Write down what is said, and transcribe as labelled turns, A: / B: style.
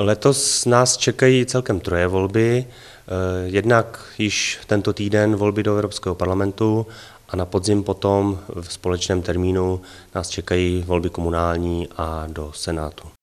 A: Letos nás čekají celkem troje volby. Eh, jednak již tento týden volby do Evropského parlamentu a na podzim potom v společném termínu nás čekají volby komunální a do Senátu.